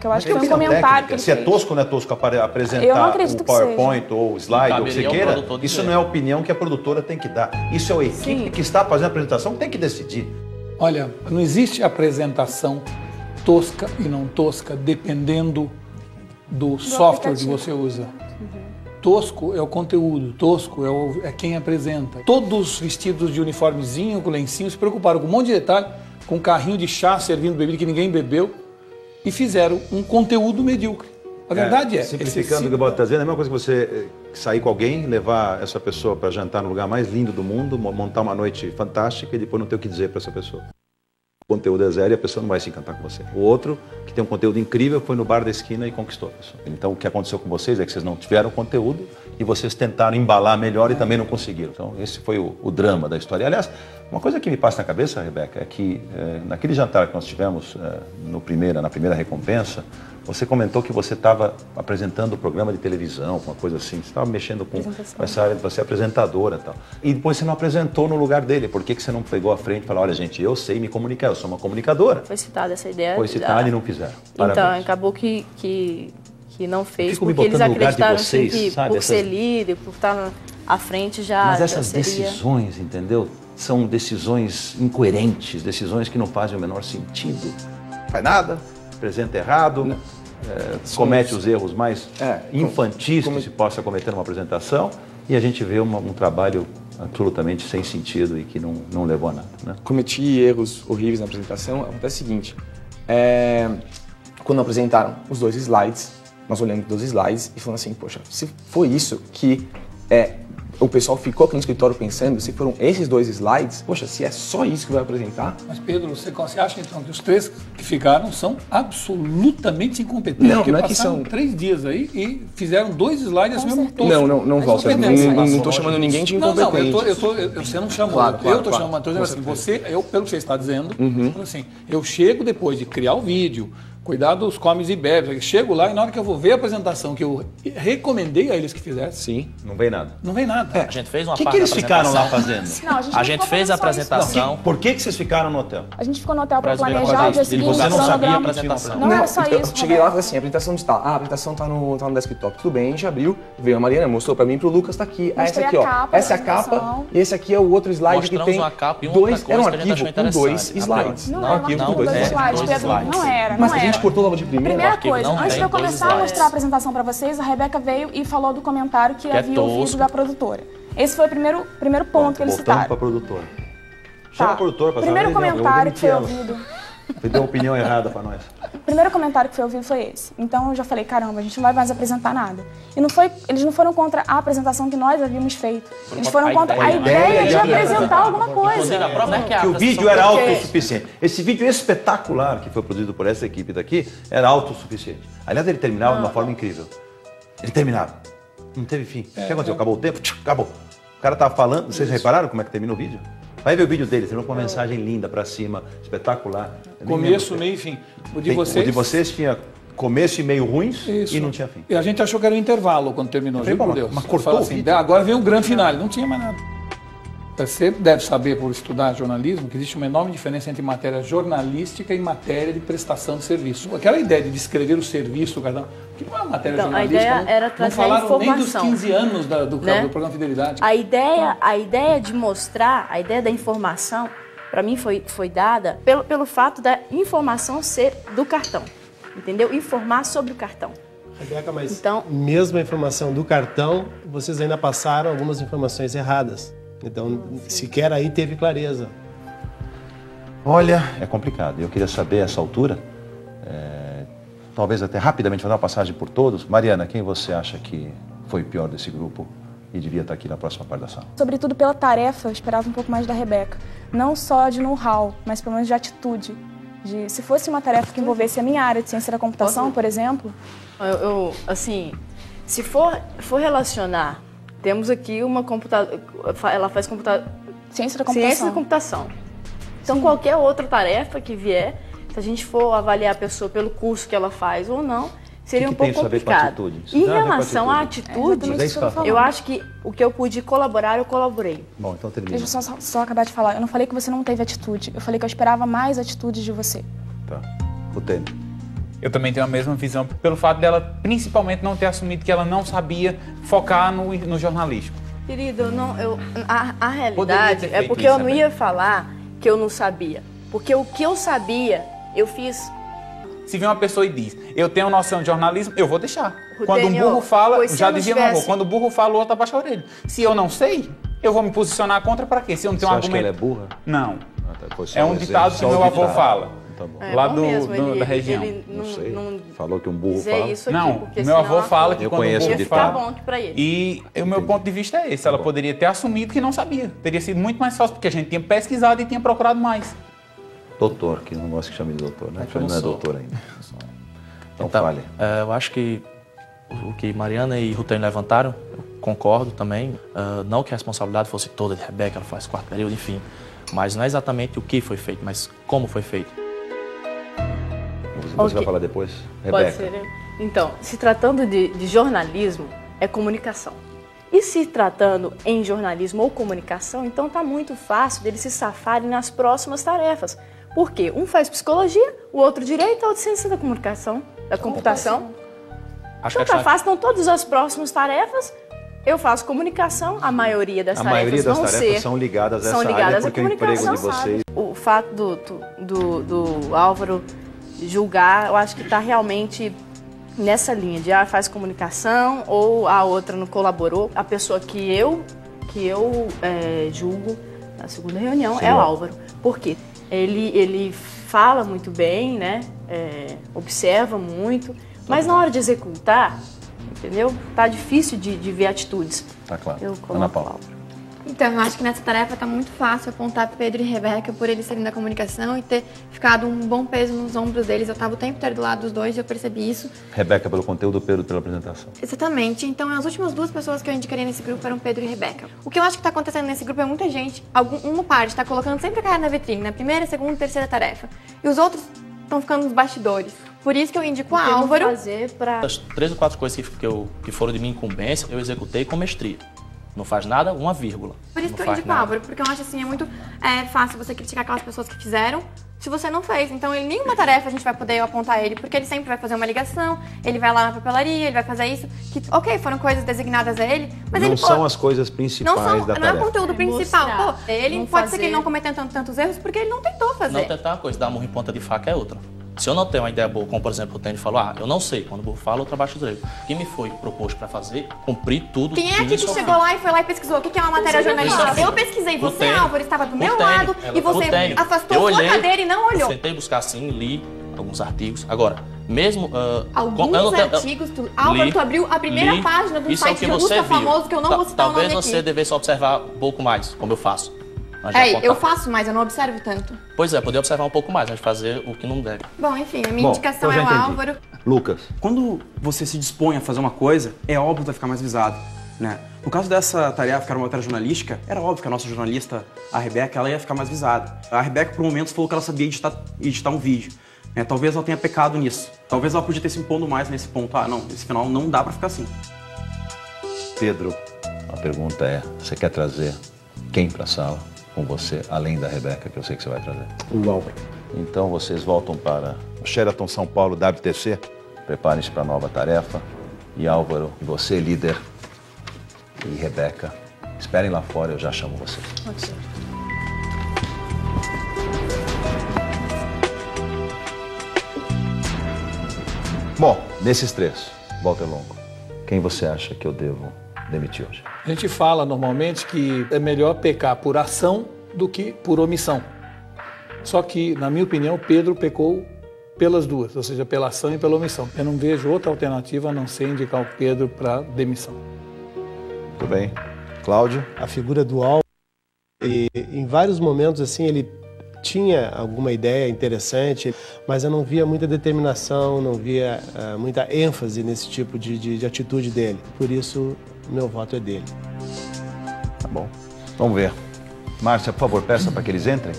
Que eu acho que foi um comentário que ele Se é tosco ou não é tosco apresentar o que seja. PowerPoint ou o slide ou o que você queira, isso não é a opinião que a produtora tem que dar. Isso é a equipe Sim. que está fazendo a apresentação que tem que decidir. Olha, não existe apresentação tosca e não tosca dependendo do, software que aplicativo. você usa. Tosco é o conteúdo, tosco é, o- é quem apresenta. Todos vestidos de uniformezinho, com lencinho, se preocuparam com um monte de detalhe, com um carrinho de chá servindo bebida que ninguém bebeu e fizeram um conteúdo medíocre. A verdade é, Simplificando o que o Bob está dizendo, é a mesma coisa que você eh, sair com alguém, levar essa pessoa para jantar no lugar mais lindo do mundo, mo- montar uma noite fantástica e depois não ter o que dizer para essa pessoa. O conteúdo é zero e a pessoa não vai se encantar com você. O outro, que tem um conteúdo incrível, foi no bar da esquina e conquistou a pessoa. Então, o que aconteceu com vocês é que vocês não tiveram conteúdo e vocês tentaram embalar melhor e também não conseguiram. Então, esse foi o, o drama da história. Aliás, uma coisa que me passa na cabeça, Rebeca, é que eh, naquele jantar que nós tivemos eh, no primeira, na primeira recompensa, você comentou que você estava apresentando o programa de televisão, uma coisa assim. Você estava mexendo com, essa área, você é apresentadora e tal. E depois você não apresentou no lugar dele. Por que, que você não pegou a frente e falou, olha, gente, eu sei me comunicar, eu sou uma comunicadora. Foi citada essa ideia. Foi citada Ah, e não fizeram. Então, Parabéns. acabou que, que, que não fez, Fico me porque eles botando no lugar de acreditaram assim, vocês, que sabe, por essas- ser líder, por estar à frente já, Mas já essas seria... decisões, entendeu? São decisões incoerentes, decisões que não fazem o menor sentido. Faz nada, apresenta errado, é, comete os erros mais É, infantis como- que se possa cometer numa apresentação e a gente vê uma- um trabalho absolutamente sem sentido e que não, não levou a nada. Né? cometi erros horríveis na apresentação, acontece o seguinte, é, quando apresentaram os dois slides, nós olhamos os dois slides e falamos assim, poxa, se foi isso que é, o pessoal ficou aqui no escritório pensando, se foram esses dois slides, poxa, se é só isso que vai apresentar, Mas Pedro, você, você acha então que os três que ficaram são absolutamente incompetentes? Não, Porque não é que são- três dias aí e fizeram dois slides assim mesmo tosco. não, não, não, Walter, não, não, não tô chamando ninguém de Não, incompetente. não, eu tô, eu tô, eu- você não chamou, Claro, claro, eu tô claro. chamando, dizendo assim, você, eu, pelo que você está dizendo, falando assim, eu chego depois de criar o vídeo, cuidar dos comes e bebes, eu chego lá e na hora que eu vou ver a apresentação que eu recomendei a eles que fizessem, Sim. Não vem nada. não vem nada. A gente fez uma O que, parte que eles ficaram lá fazendo? Não, a gente, A não gente fez a apresentação. Por que, que vocês ficaram no hotel? A gente ficou no hotel para planejar o dia seguinte, Você não o sabia que uma apresentação? Não era só eu, isso. eu cheguei lá e falei assim, a apresentação está? Ah, a apresentação tá no, tá no desktop. Tudo bem, a gente abriu, veio a Mariana, mostrou pra mim e pro Lucas, tá aqui. Ah, essa aqui, a ó. capa essa é a capa e esse aqui é o outro slide Mostramos que tem uma capa e uma dois, era um que a arquivo com dois interessante. slides. Não um era arquivo com dois é, slides, dois. Não era, Mas não a gente cortou logo de primeira. Primeira coisa, não antes de eu começar a mostrar a apresentação para vocês, a Rebeca veio e falou do comentário que, Que é havia ouvido tosco. da produtora. Esse foi o primeiro, primeiro ponto que eles Voltamos para a citaram. produtora. Chama Tá. a produtora para Primeiro comentário que foi ouvido. Você deu uma opinião errada para nós. O primeiro comentário que foi ouvido foi esse. Então eu já falei, caramba, a gente não vai mais apresentar nada. E não foi, eles não foram contra a apresentação que nós havíamos feito. Eles foram a contra a ideia. ideia de ideia. apresentar alguma coisa. A é que a o vídeo era autossuficiente. Esse vídeo espetacular que foi produzido por essa equipe daqui era autossuficiente. Aliás, ele terminava de uma forma incrível. Ele terminava. Não teve fim. o que aconteceu? Acabou o tempo? Acabou. O cara tava falando. Vocês repararam como é que termina o vídeo? Vai ver o vídeo dele, terminou com uma mensagem linda pra cima, espetacular. Começo, meio e fim. O de Tem- vocês... O de vocês tinha começo e meio ruins Isso. e não tinha fim. E a gente achou que era um intervalo quando terminou, falei, Deus. mas cortou assim, agora vem o grande final, não tinha mais nada. Você deve saber, por estudar jornalismo, que existe uma enorme diferença entre matéria jornalística e matéria de prestação de serviço. Aquela ideia de descrever o serviço, cada que não é uma matéria Então, a jornalística. ideia não, era não trazer falaram nem dos informação. 15 anos da- do, Né? do programa Fidelidade. A ideia, a ideia de mostrar, a ideia da informação, para mim foi, foi dada pelo, pelo fato da informação ser do cartão. Entendeu? Informar sobre o cartão. Rebeca, mas Então- mesmo a informação do cartão, vocês ainda passaram algumas informações erradas. Então, sequer aí teve clareza. Olha, é complicado. Eu queria saber, a essa altura, é, talvez até rapidamente fazer uma passagem por todos. Mariana, quem você acha que foi o pior desse grupo e devia estar aqui na próxima parte da sala? Sobretudo pela tarefa, eu esperava um pouco mais da Rebeca. Não só de know-how, mas pelo menos de atitude. De, se fosse uma tarefa que envolvesse a minha área de ciência da computação, por exemplo, Eu, eu, assim, se for, for relacionar, temos aqui uma computadora, ela faz computador, ciência da computação. ciência da computação. Então, qualquer outra tarefa que vier, se a gente for avaliar a pessoa pelo curso que ela faz ou não, seria que um tem pouco isso a ver com complicado. Em relação à atitude. atitude, isso que eu acho que o que eu pude colaborar, eu colaborei. Bom, então termina. Deixa eu só, só, acabar de falar. Eu não falei que você não teve atitude. Eu falei que eu esperava mais atitude de você. Tá. O tênis. Eu também tenho a mesma visão, pelo fato dela, principalmente, não ter assumido que ela não sabia focar no, no jornalismo. Querido, eu não, eu, a, a realidade é porque eu não ia falar que eu não sabia. Porque o que eu sabia, eu fiz. Se vem uma pessoa e diz, eu tenho noção de jornalismo, eu vou deixar. Quando um burro fala, já dizia meu avô, quando o burro fala, o outro abaixa a orelha. Se eu não sei, eu vou me posicionar contra para quê? Se eu não tenho Você um acha argumento. que ela é burra? Não. Ah, tá, É um exemplo, ditado que só meu o avô ditado. fala. Tá bom. É lá bom do- mesmo, do- ele- da região. ele Não sei. Falou que um burro fala. isso aqui, Não, meu avô a fala que Eu quando conheço o o burro ditado. fala... bom aqui pra ele. E o meu ponto de vista é esse, ela bom. poderia ter assumido que não sabia. Teria sido muito mais fácil, porque a gente tinha pesquisado e tinha procurado mais. Doutor, que não gosta que chame de doutor, né? É não não é doutor ainda. Então, Então, fale. é, eu acho que o que Mariana e Rutane levantaram, eu concordo também. Ah, não que a responsabilidade fosse toda de Rebeca, ela faz quarto período, enfim. Mas não é exatamente o que foi feito, mas como foi feito. Você vai falar depois? Pode Rebeca. ser, né? Então, se tratando de, de jornalismo, é comunicação. E se tratando em jornalismo ou comunicação, então tá muito fácil deles se safarem nas próximas tarefas. Por quê? Um faz psicologia, o outro direito, o outro ciência da comunicação, da computação. Acho que Então a tá questão é- fácil, então todas as próximas tarefas eu faço comunicação, a maioria das A tarefas maioria das vão tarefas ser são ligadas a são essa ligadas área à porque o emprego de comunicação, vocês... O fato do, do, do, do Álvaro julgar, eu acho que está realmente nessa linha de ah, faz comunicação ou a outra não colaborou. A pessoa que eu, que eu é, julgo na segunda reunião é o. Álvaro. Por quê? Ele, ele fala muito bem, né? É, observa muito, mas na hora de executar, entendeu? Tá difícil de, de ver atitudes. Tá claro. Eu Ana coloco o Paula. Álvaro. Então, eu acho que nessa tarefa tá muito fácil apontar Pedro e Rebeca por eles serem da comunicação e ter ficado um bom peso nos ombros deles. Eu tava o tempo inteiro do lado dos dois e eu percebi isso. Rebeca pelo conteúdo, Pedro pela apresentação. Exatamente. Então, as últimas duas pessoas que eu indicaria nesse grupo eram Pedro e Rebeca. O que eu acho que tá acontecendo nesse grupo é muita gente, algum, uma parte tá colocando sempre a cara na vitrine, na primeira, segunda, terceira tarefa. E os outros estão ficando nos bastidores. Por isso que eu indico a Álvaro. fazer pra As três ou quatro coisas que, que, eu, que foram de minha incumbência, eu executei com mestria. Não faz nada, uma vírgula. Por isso não que eu indico. Álvaro, porque eu acho assim, é muito é, fácil você criticar aquelas pessoas que fizeram se você não fez. Então, em nenhuma tarefa a gente vai poder apontar ele, porque ele sempre vai fazer uma ligação, ele vai lá na papelaria, ele vai fazer isso. Que, ok, foram coisas designadas a ele, mas não ele são pô, as coisas principais não, são, da não é o tarefa. conteúdo É principal. mostrar, Pô, ele não pode ser que fazer. ele não cometeu tantos erros porque ele não tentou fazer. Não tentar uma coisa, dar murro em ponta de faca é outra. Se eu não tenho uma ideia boa, como por exemplo o Tênis falou, ah, eu não sei, quando o burro fala, eu trabalho direito. O que me foi proposto para fazer, cumprir tudo. Quem é do que chegou lá e foi lá e pesquisou o que é uma matéria jornalística? Eu pesquisei, você, Tênis. Álvaro, estava do meu Tênis. lado Ela- e você afastou Eu sua olhei, cadeira e não olhou. Sentei buscar assim, li alguns artigos. Agora, mesmo. ah, Alguns eu não tenho- eu- artigos, tu, Álvaro, li, tu abriu a primeira li. página de um Isso é o site que de viu. famoso que eu não Ta- vou citar Talvez você aqui. devesse observar um pouco mais, como eu faço. É, eu faço mais, eu não observo tanto. Pois é, poder observar um pouco mais, mas fazer o que não deve. Bom, enfim, a minha Bom, indicação eu é o entendi. Álvaro. Lucas, Quando você se dispõe a fazer uma coisa, é óbvio que vai ficar mais visado, né? No caso dessa tarefa, que era uma matéria jornalística, era óbvio que a nossa jornalista, a Rebeca, ela ia ficar mais visada. A Rebeca, por momentos, falou que ela sabia editar, editar um vídeo. né? talvez ela tenha pecado nisso. Talvez ela podia ter se impondo mais nesse ponto. Ah, não, esse final não dá pra ficar assim. Pedro, a pergunta é, você quer trazer quem para a sala com você, além da Rebeca, que eu sei que você vai trazer? O Álvaro. Então vocês voltam para o Sheraton São Paulo WTC. Preparem-se para a nova tarefa. E Álvaro, e você, líder, e Rebeca, esperem lá fora, eu já chamo vocês. Bom, nesses três, Walter Longo, quem você acha que eu devo demitir hoje? A gente fala normalmente que é melhor pecar por ação do que por omissão. Só que, na minha opinião, Pedro pecou pelas duas, ou seja, pela ação e pela omissão. Eu não vejo outra alternativa a não ser indicar o Pedro para demissão. Tudo bem? Cláudio? A figura do Álvaro, e, em vários momentos, assim, ele tinha alguma ideia interessante, mas eu não via muita determinação, não via ah, muita ênfase nesse tipo de, de, de atitude dele. Por isso, meu voto é dele. Tá bom. Vamos ver. Márcia, por favor, peça para que eles entrem.